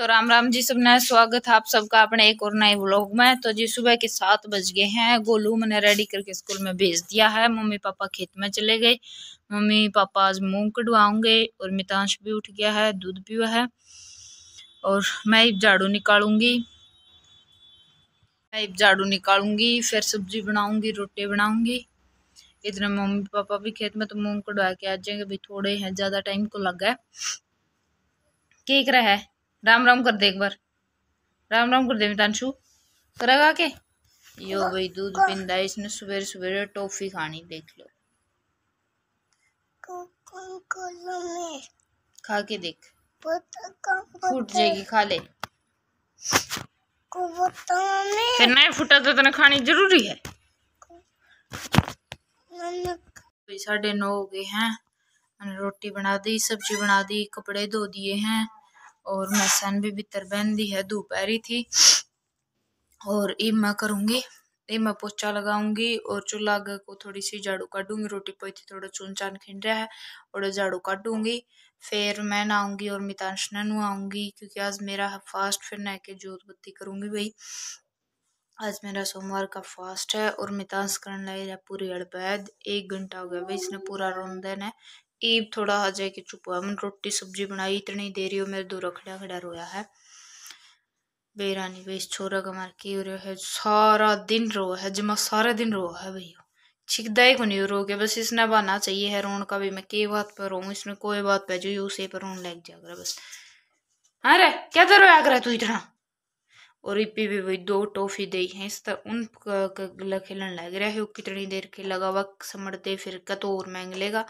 तो राम राम जी, सबने स्वागत है आप सबका अपने एक और नए व्लॉग में। तो जी, सुबह के सात बज गए हैं। गोलू मैंने रेडी करके स्कूल में भेज दिया है। मम्मी पापा खेत में चले गए। मम्मी पापा आज मूंग कटवाऊँगे और मितांश भी उठ गया है, दूध पीवा है और मैं झाड़ू निकालूँगी। मैं झाड़ू निकालूँगी, फिर सब्ज़ी बनाऊँगी, रोटी बनाऊँगी। इतने मम्मी पापा भी खेत में तो मूंग कटवा के आ जाएँगे। भाई थोड़े हैं, ज़्यादा टाइम को लगा है। केक रहा। है राम राम कर दे एक बार। राम राम कर दे मितांशु। करेगा के? यो भाई दूध पिंदा है, इसने सवेरे सवेरे टॉफी खानी, देख लो। खा के देख। फूट जाएगी, खा ले। फिर नहीं फूटा तो तेने खानी ज़रूरी है। साढ़े नौ हो गए हैं। मैंने रोटी बना दी, सब्ज़ी बना दी, कपड़े धो दिए हैं। और मैं सन भी भीतर बहन दी है दोपहरी थी। और ये मैं करूँगी ये मैं पोचा लगाऊँगी और चूल्हा को थोड़ी सी झाड़ू काटूँगी रोटी पोई थी, थोड़ा चून चान खिंड रहा है, और झाड़ू काटूँगी फिर मैं नहाऊँगी और मितांश ने नहाऊँगी क्योंकि आज मेरा फास्ट फिर नह के जोत बत्ती करूँगी भाई। आज मेरा सोमवार का फास्ट है और मितांश करने लगे पूरी अड़पैद एक घंटा हो गया भाई, इसने पूरा रोंदन है। ईब थोड़ा आ जाए कि चुप हुआ मैंने रोटी सब्ज़ी बनाई इतनी देरी हो मेरे दूर खड़ा खड़ा रोया है बेरानी भाई छोरा का मार के रहा है सारा दिन रो है जमा सारा दिन रो है भैया छिकदा ही को नहीं रो के बस इसने बहाना चाहिए है रोन का भी मैं के बात पर रो इसमें कोई बात पे जो उसे पर रोन लग जाएगा बस हाँ रे क्या तो रोया कर तू इतना और इपी भी वही दो टॉफी दी है, इस उन खेलन लग रहा है, कितनी देर खेलेगा वक्त समझते फिर कतो और लेगा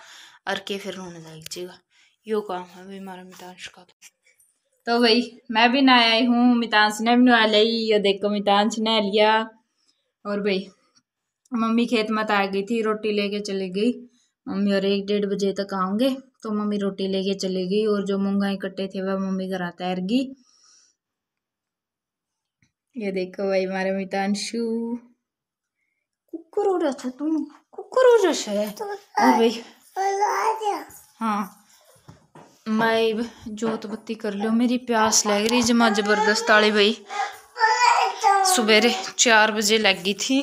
और के फिर रोने लग जाएगा यो काम है भाई हमारा मितांश का तो। भाई, मैं भी ना आई हूँ, मितांश ने भी नहा ली ये देखो मितांश ने लिया, और भाई, मम्मी खेत मत आ गई थी, रोटी लेके चली गई। मम्मी और एक डेढ़ बजे तक आऊँगे तो मम्मी रोटी लेके चली गई, और जो मूँगा इकट्ठे थे, वह मम्मी घर आता गई। ये देखो भाई हमारे मितांशु। कुकर हो रहा था तुम कुकर हो रहा है तो भाई? हाँ। मैं जोत बत्ती कर लो मेरी प्यास लग रही जमा ज़बरदस्त आली भाई सवेरे चार बजे लग गई थी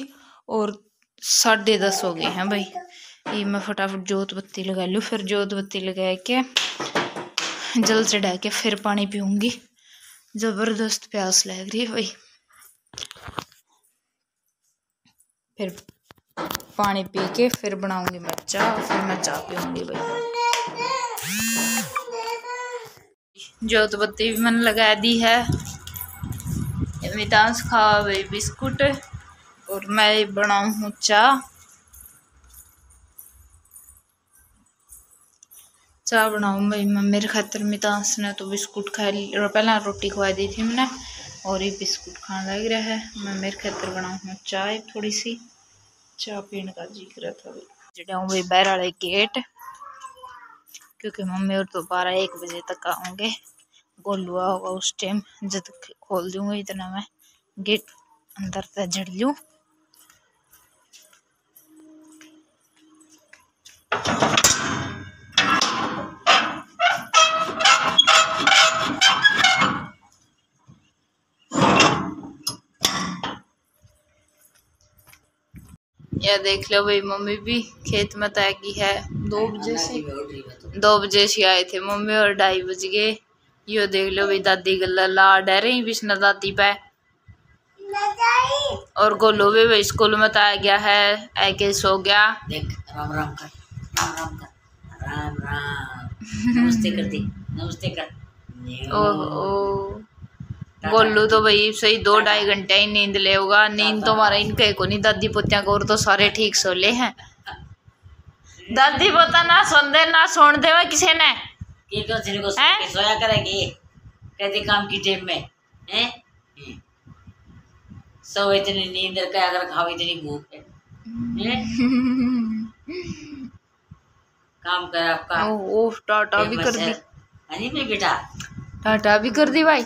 और साढ़े दस हो गए हैं भाई। ये मैं फटाफट जोत बत्ती लगा लूँ फिर जोत बत्ती लगा के जल चढ़ा के फिर पानी पीऊँगी। ज़बरदस्त प्यास लग रही है भाई। फिर पानी पी के फिर बनाऊँगी मैं चाह, फिर मैं चाह पीऊँगी भाई। जोत बत्ती भी मैंने लगा दी है। मितांश खा भाई, बिस्कुट। और मैं बनाऊ हूँ चाह। बनाऊँ भाई मैं, मेरे खातर मितांश ने तो बिस्कुट खा पहला रोटी खवा दी थी मैंने। और ये बिस्कुट खाने लग रहा है। मैं मेरे खातर बनाऊ हूँ चाय थोड़ी सी चाह पीने का जी कर था जड़ा भाई बाहर गेट, क्योंकि मम्मी और तो एक बजे तक आऊँगे। गोलुआ होगा उस टाइम जब खोल दूँगा इतना मैं। गेट अंदर तक जड़ लूँ। या देख लो भाई मम्मी भी खेत में तैगी है। दो बजे से दो बजे से आए थे मम्मी और ढाई बज गए। यो देख लो भाई दादी गला ला डह रही बिस्ना दादी पे। और गोलू भी भाई स्कूल में तो आ गया है आके सो गया। देख राम राम कर राम राम कर राम राम। नमस्ते कर दी नमस्ते कर। ओह। गोलू तो भाई सही दो ढाई घंटे ही नींद ले होगा। नींद तो हमारा इनके को नहीं दादी पोतिया को और तो सारे ठीक सो ले हैं। दादी पोता ना सुन दे ना सुन दे किसी ने? तो सोया करेगी। कहती काम की टेम में हैं? सो इतनी नींद का अगर खाओ इतनी भूख है। काम कर आपका। ओ टाटा भी कर दी। हाँ बेटा। टाटा भी कर दी भाई।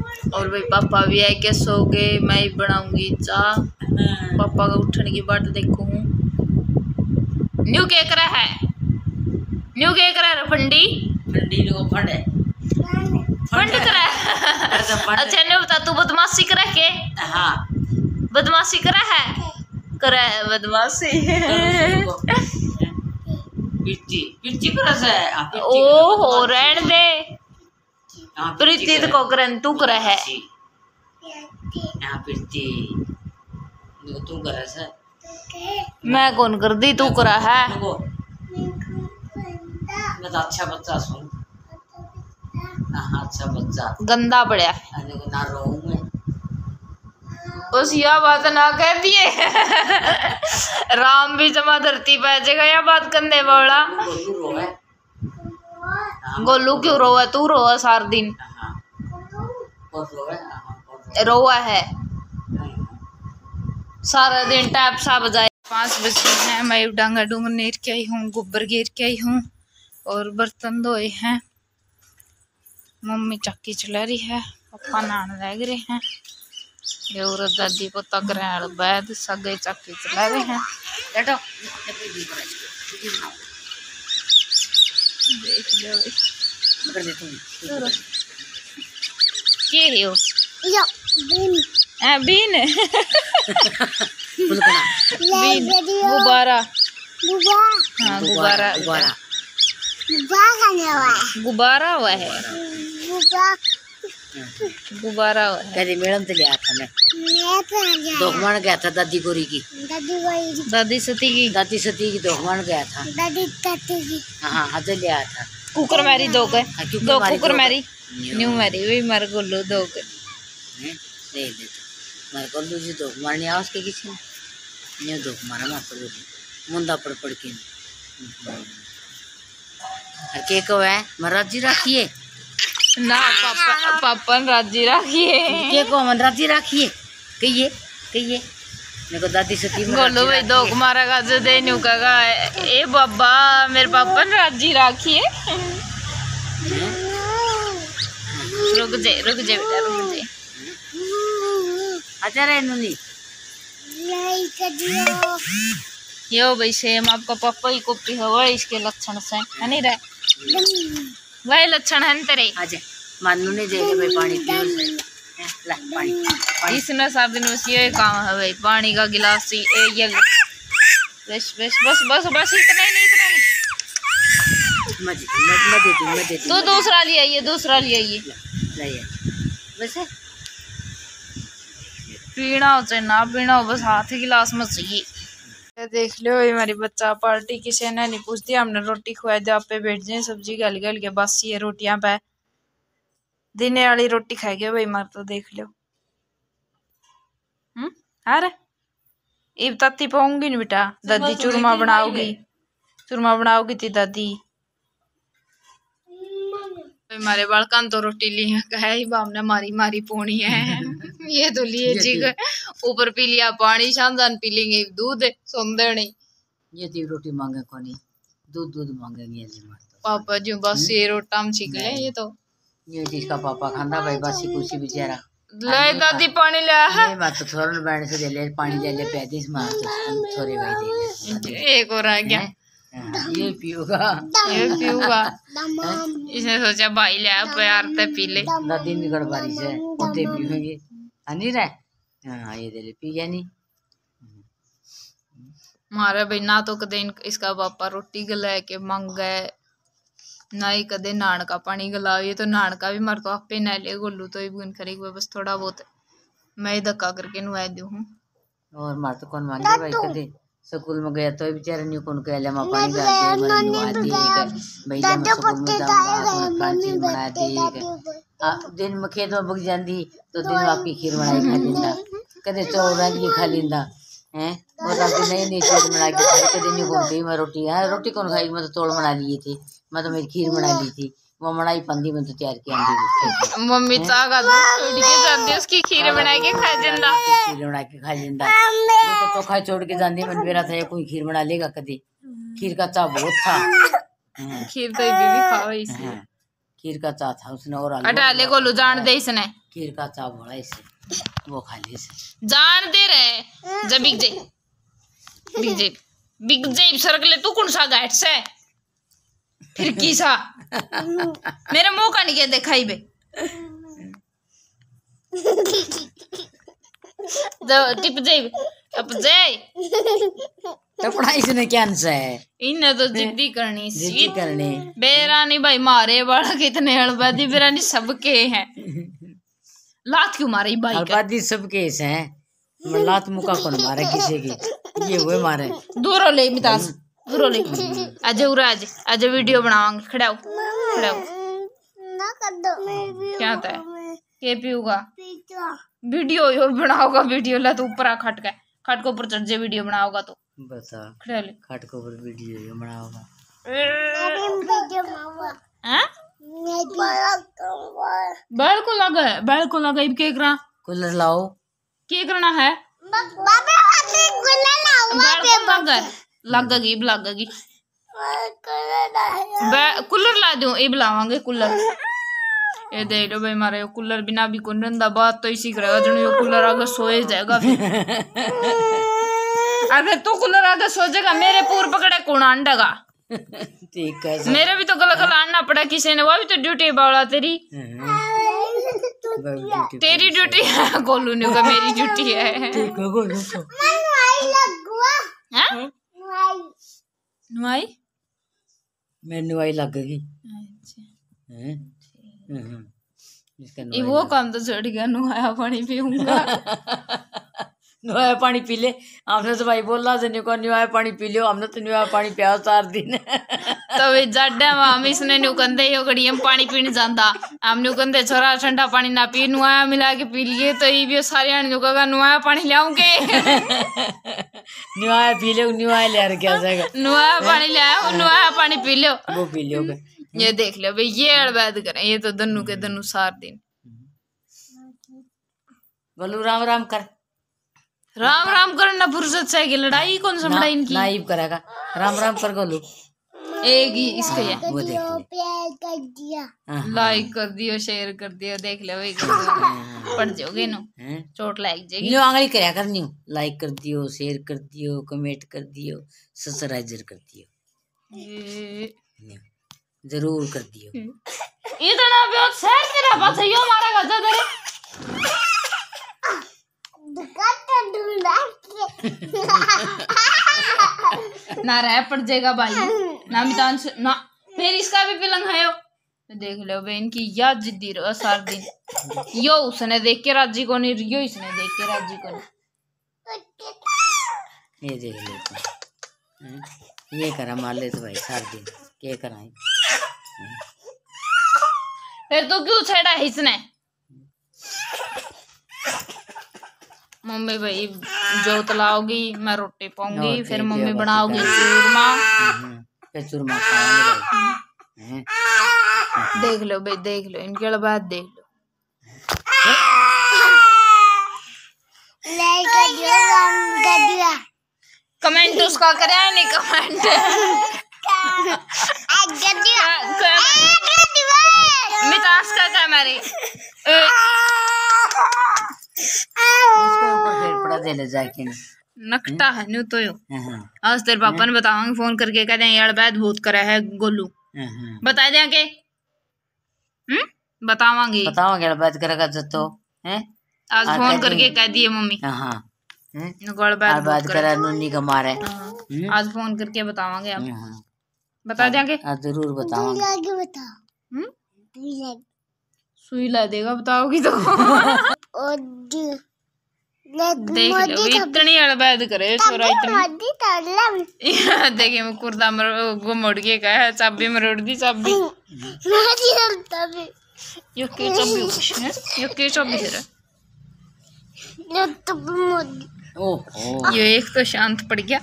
और भाई पापा भी है के सो गए? मैं ही बनाऊँगी चाह। पापा का उठने की बाट देखू। न्यू क्या करा है? न्यू क्या करा है फंडी? ठंडी लोग फंड है। फंड करा है। अच्छा न्यू बता तू बदमाशी करा के? हाँ। बदमाशी करा है? करा है बदमाशी। पिच्ची पिच्ची करा से। हाँ, ओ हो रहन दे। हाँ, पिच्ची प्रीति को तू है। हाँ तू करा से मैं कौन कर दी तू करा है। मैं तो अच्छा बच्चा सुन। हाँ अच्छा बच्चा। गंदा पड़ा हाँ, ना रो मैं। बस यह बात ना कह दिए राम भी जमा धरती पे जगह यह बात करने वाला। गोलू क्यों रोवा तू रोवा सार दिन रोवा है सारा दिन टैप सा बजाए पाँच बजे हैं, मैं डांगा डूंगर नेर के आई हूँ, गोबर गिर के आई हूँ, और बर्तन धोए हैं। मम्मी चक्की चला रही है, पापा नहाने लग रहे हैं। और दादी रहे हैं बैद, सगे चक्की चला रहे हैं। बैठो देख लो भाई। कर दे तुम के है बीन। बीन। गुब्बारा। हाँ गुब्बारा दोबारा गुब्बारा। हुआ है। गुब्बारा। हुआ है। मैडम से लिया था मैं। दोखमान गया। था दादी गोरी की। दादी दादी सती की। दादी सती की दोखमान गया था। दादी की। हाँ हाँ हाथ लिया था। कुकर मारी दो के हाँ, कुकर दो कुकर दो न्यू मारी। वही मर गोलू दो के? दे दे तो। मेरे को दूसरी दोखमान नहीं आवाज़ के किसी ने? ये दोखमारा मार पड़ गई मुंदा पड़ पड़ के। और के को है? महाराज जी रखिए। ना पापा पापा ने राज़ी रखिए। के को मन राज़ी रखिए। कहिए कहिए। मेरे को दादी सती गोलू भाई दो को मारा का जो दे न्यू कहा ए बाबा मेरे पापा ने राज़ी रखिए रुक जा रुक जा बेटा रुक जा अच्छा रे नुनी। यो भाई सेम आपका पापा ही कॉपी हुआ इसके लक्षण से। है नहीं रहे वही लक्षण है तेरे? आजा मानू ने दे भाई पानी हैं, पानी इसने सब दिन बस ये काम है भाई पानी का गिलास ही ए ये लो। बस बस बस बस बस इतना ही नहीं इतना नहीं। मैं दे दूँ, मैं मैं दे दूँ दे। तो दूसरा ले आइए दूसरा ले आइए। ये। बस है। पीना हो चाहे ना पीना हो बस हाथ ही गिलास में चाहिए। देख लो ये हमारी बच्चा पार्टी किसी ने नहीं पूछती हमने रोटी खुआ दे आप पे बैठ जाए सब्ज़ी गल गल के बस ये रोटियाँ पे। दिने वाली रोटी खाएगी भाई मार तो देख लो हम्म? अरे ये तत्ती पाऊँगी नहीं बेटा। दादी चूरमा बनाओगी। चूरमा बनाओगी थी दादी। हमारे बालकान तो रोटी ली है ही बाप ने मारी मारी पोनी है। ये तो लिए जी ऊपर पी लिया पानी शानदान पी लेंगे दूध सौंदे नहीं। ये दी रोटी मांगे कोनी दूध दूध मांगेंगे ये जी तो पापा जी बस ये रोटा हम ले ये तो। ये जिसका पापा खांदा भाई बासी कुसी बेचारा। ले दादी पानी लिया है ये बात तो थोड़ा बैठ से दे ले पानी दे ले पैंतीस मार तो छोरे भाई दे ले एक और रह गया। हाँ, ये पियोगा। ये पीऊँगा इसने सोचा भाई ले आ, प्यार से पी ले। दादी निकल बारी से उठते पियोगे। नहीं रहे? हाँ ये दे ले पी गया नहीं। मारे भाई ना तो कदे इसका पापा रोटी गला के मंगे ना ही कदे नान का पानी गलावे तो नान का भी मर तो आपे न ले गोलू तो ही बुन करी बस थोड़ा बहुत मैं ही धक्का करके नुआ दू हूँ। और मार तो कौन मांगे भाई कदे स्कूल में गया तो बेचारे न्यू कौन कह ले माँ पानी डाल दे मैं नुआ दी भाई जब मैं स्कूल में जाऊँगा तो खांसी बना दी आ, दिन में खेत में बग जाती तो दिन में आपकी खीर बनाई खा लींदा। कदे चौल रंग की खा लींदा हैं? और आपकी नई नई चीज़ बना के खाई कदे नहीं कौन गई मैं रोटी हाँ रोटी कौन खाई मैं तो चौल बना लिए थे। मैं तो मेरी खीर बना ली थी। वो मनाई पंदी में तो तैयार की आंदी मम्मी चागा तो छोड़ के जाती उसकी खीर बना के खा जंदा। खीर बना के खा ज़िंदा। वो तो चोखा छोड़ के जाती मन मेरा था ये कोई खीर बना लेगा कभी। खीर का चा बहुत था। खीर तो भी खाओ इसे। हाँ, खीर का चा था उसने और अटाले को लो जान दे इसने। खीर का चा बोला इसे वो खा ली इसे। जान दे रहे जब बिग जे बिग जे बिग जे सरक ले तू कौन सा गाइड से? फिर किसा सा मेरे मुँह का नहीं के दिखाई बे। टिप जे अब जे टपड़ा इसने क्या है? इन्हें तो जिद्दी करनी जिद्दी सी करने बेरानी भाई मारे बड़ा कितने हड़बदी बेरानी सबके हैं। लात क्यों मारी भाई? का अलबादी सब केस हैं। लात मुका कौन मारे किसी की? ये हुए मारे। दूरो ले मितास। दूरो ले आज उरा आज आज वीडियो बनावांगे खड़ाओ खड़ाओ क्या होता है के पीऊगा वीडियो और बनाओगा वीडियो ला तो ऊपर आ खट का खट को ऊपर चढ़ जे वीडियो बनाओगा तो बता खड़ा ले खाट के ऊपर वीडियो ये बनाओगा हैं बैल को लगा है बैल को लगा इब के करा कूलर लाओ के करना है बाबा बैल को लगा है लगेगी इब लगेगी बै- कूलर ला दूँ इब लावांगे कूलर ये दे लो भाई मारे कूलर बिना भी कौन रंदा बात तो इसी करेगा ये कूलर आगे सोए जाएगा फिर अगर तू कूलर आगे सो जाएगा मेरे पूर पकड़े कौन अंडगा ठीक है मेरे भी तो गला गला आना पड़ा किसी ने वो भी तो ड्यूटी बावला तेरी तेरी ड्यूटी है गोलू ने मेरी ड्यूटी है ठीक है बोलो तो हैं? नुआई मैं नुआई लगेगी अच्छा हैं? हम्म। इसका ये नुआई वो काम तो छोड़ गया नुआया पानी पीऊँगा नुआया पानी पी ले। हमने तो भाई बोला से निको नुआया पानी पी लियो। हमने तो नुआया पानी पिया चार दिन। तो जाड्डा में हम इसने नु कंदे यो घड़ी हम पानी पीने जांदा। हम नु कंदे छोरा ठंडा पानी ना पी नुआया मिला के पी लिए तो ये भी सारे आने कहा नुआया पानी लाऊँगे। नुआया पी लो नुआया ले आ क्या जाएगा। नुआया पानी लाया नुआया पानी पी लो वो पी लियो ये देख लो भाई ये अड़बैद करें ये तो दन्नू के दन्नू सार दिन। बोलू राम राम कर। राम राम करना फुर्सत से की लड़ाई कौन सा बड़ा इनकी? नाइब करेगा। राम राम कर गोलू। एक ही इसके ये वो देख ले। हाँ, लाइक कर दियो शेयर कर दियो देख लो भाई कर दियो। पड़ जाओगे नु? हैं? चोट लाग जाएगी। न्यू आंगली करया कर न्यू। लाइक कर दियो शेयर कर दियो कमेंट कर दियो सब्सक्राइब कर दियो। ये- ज़रूर कर दियो। इतना बहुत सर तेरा बात है यो मारा गजा तेरे ना रह पड़ जाएगा भाई। ना मितान से ना। फिर इसका भी पिलंग है देख लो बे इनकी याद जिद्दी रहो सार दिन। यो उसने देख के राज़ी को नहीं यो इसने देख के राज़ी को नहीं। ये देख ले तू। हैं? ये करा मार ले तो भाई सार दिन। के कराई फिर तो क्यों छेड़ा है इसने? मम्मी भाई जोत लाओगी मैं रोटी पाऊँगी फिर मम्मी बनाओगी चूरमा। फिर चूरमा हैं? देख लो भाई देख लो इनके बाद देख लो। कमेंट उसका करे नहीं कमेंट। मितास का क्या मारे उसके ऊपर फिर पड़ा दे ले जाके। नकटा है न्यू तो यो। हाँ, हाँ, आज तेरे पापा ने बतावांगे फ़ोन करके कहते हैं यार बैद भूत करे है गोलू। हाँ, हाँ। बता देंगे हम्म? बतावांगी बताओगे बात करेगा जतो हैं? आज फ़ोन करके कह दिए मम्मी। हाँ बैद बात करे। करा नुन्नी का मारे? आज फ़ोन करके बतावांगे आप। बता देंगे हाँ, ज़रूर बताऊँगा। हम्म? सुई ला देगा बताओगी तो। देख लो इतनी अड़बैद करे छोरा इतनी। देखिए मैं कुर्ता मर वो मोड़ के कहा चाबी मरोड़ दी चाबी। यो के चाबी यो के चाबी है ये एक तो शांत पड़ गया।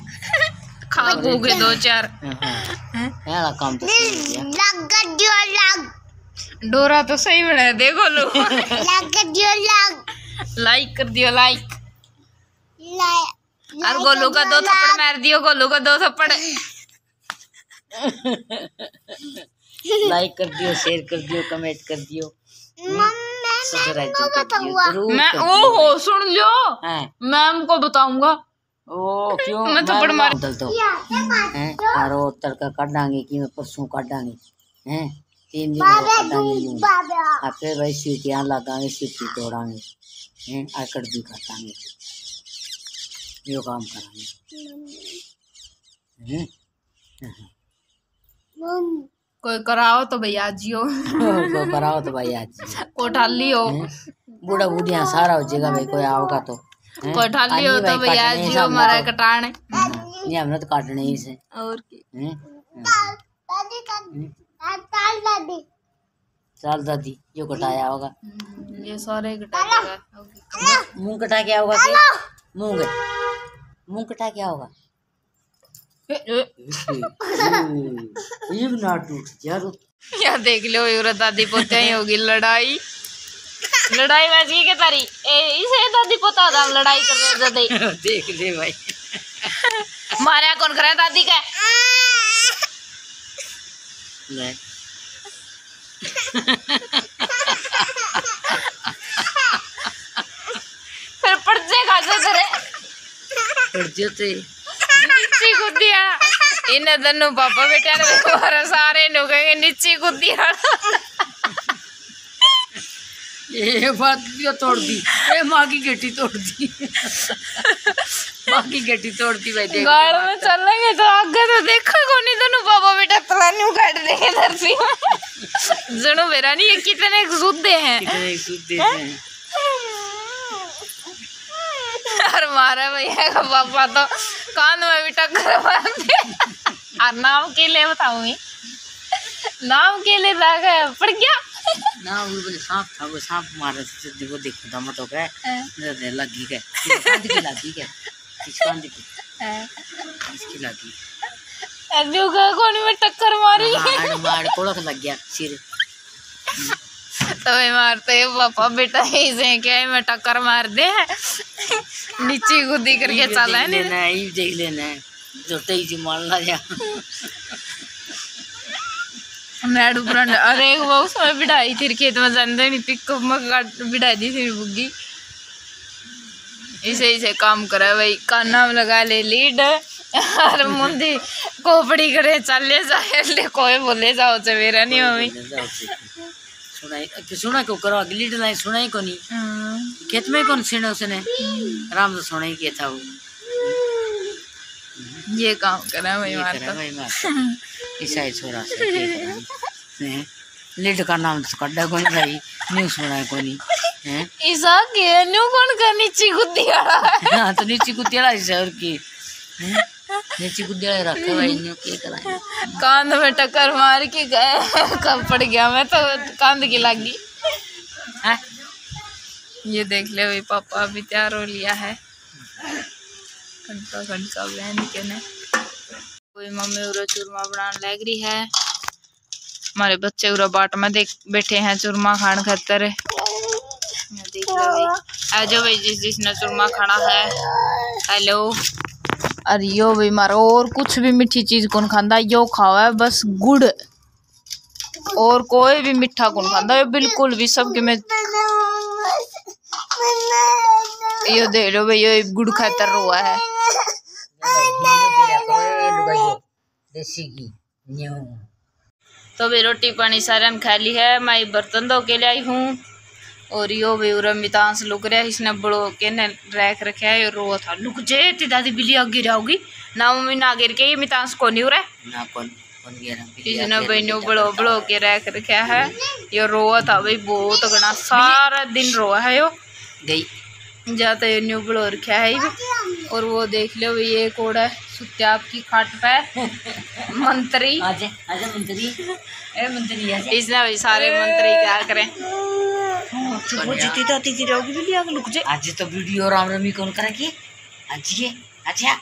खा खू गए दो चार। हाँ, हाँ। यार काम तो सही किया डोरा तो सही बना दे गोलू लाइक कर दियो लाइक लाइक कर दियो लाइक लाइक और गोलू का दो थप्पड़ मार दियो गोलू का दो थप्पड़। लाइक कर दियो शेयर कर दियो कमेंट कर दियो। मम्मी सब्सक्राइब कर दियो। ज़रूर मैं ओ हो सुन लो मैम को बताऊँगा। ओ क्यों? मैं थप्पड़ मार- बदल तो हैं आरो तड़का काटांगे कि मैं परसों काटांगे हैं। तीन दिन बाद काटांगे यूँ बाबा। आ फिर भाई सीटियाँ लगांगे सीटी तोड़ांगे हैं आकड़ भी काटांगे यो काम करांगे कोई कराओ तो भैया जियो। को कराओ तो भाई आज कोठाली हो। बूढ़ा बूढ़िया सारा हो जाएगा भाई कोई आओगा तो। हैं? कोठाली हो तो भैया जियो मारा। कटाने। हाँ, ये हमने तो काटने ही से। और की हैं? चल दादी। यो कटाया होगा। हम्म, ये सारे कटा देगा मुँह कटा क्या होगा कि मुँह मुँह कटा क्या होगा ये ना टूट यार या देख लो ये दादी पोते ही होगी लड़ाई। लड़ाई में जी के तारी। ए इसे दादी पोता था लड़ाई कर रहे जदे देख ले भाई। मारा कौन करे दादी का? ले फिर पड़ जाएगा जो करे पड़ जाते नीची कुदिया इन्हें दोनों पापा बेटा ने हमारा सारे नु कहेंगे नीची कुदिया ये बात क्यों तोड़ दी? ये माँ की गेटी तोड़ दी। की गेटी तोड़ दी भाई देख गाड़ में चलेंगे तो आगे तो देखा कौन नहीं दोनों पापा बेटा तलानी काट देंगे धरती में जनो मेरा नहीं ये कितने जुद्दे हैं। कितने सूद हैं। और मारा भैया का पापा तो कान में भी टक्कर मारते। और नाम के लिए बताऊँगी। नाम के लिए गया पड़ गया। ना वो बोले सांप था वो सांप मारा था वो देखो दम तो गए दे लगी गए की लगी गए किस कांद की। इसकी लगी। जो का कौन में टक्कर मारी। मार मार कोड़क लग गया सिर। मारते हैं पापा बेटा ऐसे क्या? मैं टक्कर मार दे नीचे गुद्दी करके ये चला है लेना है ये देख लेना है। जो तेज़ी मारना जा नाडू ब्रांड अरे उसमें बिठाई थी खेत में जानते नहीं पिकअप में बिठाई दी थी बुग्गी। इसे इसे काम करा भाई। काना में लगा ले लीड। और मुंदी कोपड़ी करे चले जाए। ले कोई बोले जाओ से मेरा नहीं मम्मी। सुनाई सुना क्यों करो अगली डलाई सुनाई को नहीं। हम्म, खेत में कौन सीना उसने? राम तो सुना ही किया था वो। ये काम करा भाई ये मार करा भाई मार ईसाई छोरा से लीड का नाम तो कड्डा कौन भाई न्यूज़ सुना को नहीं। हैं ईसा के न्यू कौन नीचे है। तो नीचे इसे और की? नीचे रखा भाई न्यू के कराए कांध में टक्कर मार के गए। कब पड़ गया? मैं तो कांध की लगी। हैं? ये देख ले भाई पापा अभी तैयार हो लिया है। घंटा घंटा बहन के ने। कोई मम्मी उरा चूरमा बनाने लग रही है। हमारे बच्चे उरा बाट में देख बैठे हैं चूरमा खान खातर। देख लो भाई। जिस जिसने चूरमा खाना है। हेलो। अरे यो भाई मारो और कुछ भी मीठी चीज़ कौन खांदा? यो खावा है बस गुड़। और कोई भी मीठा कौन खांदा? ये बिल्कुल भी सबके में यो दे लो भाई यो गुड़ खातर हुआ है। देसी घी न्यू तो भाई रोटी पानी सारे ने खा ली है मैं बर्तन धो के लाई हूँ। और यो भी उरा मितांस लुक रहा है इसने बड़ो के ने रैक रखा है रो था लुक जे ती दादी बिल्ली आगे जाओगी ना मम्मी ना गिर के ये मितांश को नहीं रहा ना कौन इसने बहनों बड़ो बड़ो के रैक रखा है यो रो था भाई बहुत घना सारा दिन रो है यो। गई। जाता है न्यू बड़ो रखा है भी। और वो देख लो ये कोड़ा है सुत्ते आपकी खाट पे। मंत्री। आजा आजा मंत्री। ए मंत्री आजा। इसने भाई सारे मंत्री क्या करें? वो जीती तो रहोगी जे। आज तो वीडियो राम रमी कौन करेगी? आज ये अच्छा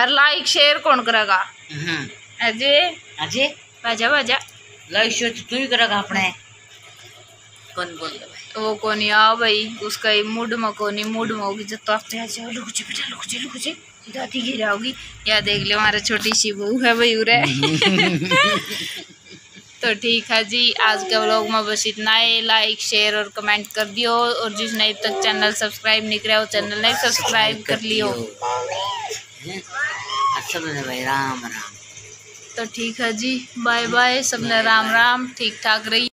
और लाइक शेयर कौन करेगा? हम्म। अजय आज बाजा बाजा लाइक शेयर तो तू ही करेगा अपने। कौन बोल तो वो कोनी आ भाई उसका ही मूड में कोनी मूड में होगी जब तो आप जाओ लुक जी बेटा लुक जी लुक जी दादी गिरा होगी या देख लो हमारा छोटी सी बहू है भाई उरे तो ठीक है जी आज के व्लॉग में बस इतना ही लाइक शेयर और कमेंट कर दियो और जिसने अभी तक चैनल सब्सक्राइब नहीं किया वो चैनल नहीं सब्सक्राइब कर लियो अच्छा बने भाई राम राम तो ठीक है जी बाय बाय सबने राम राम ठीक ठाक रही